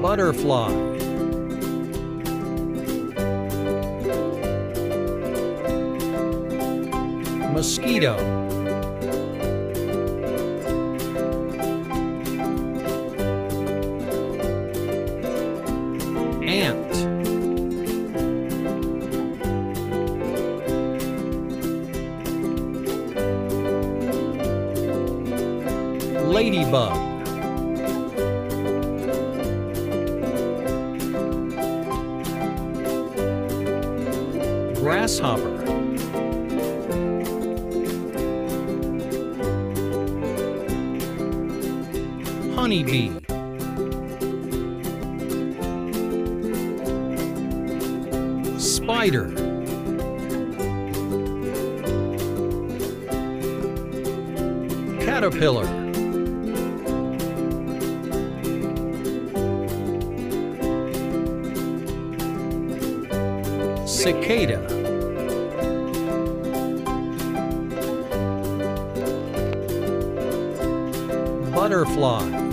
butterfly, mosquito, ant, ladybug, grasshopper, honeybee, spider, caterpillar, cicada, butterfly,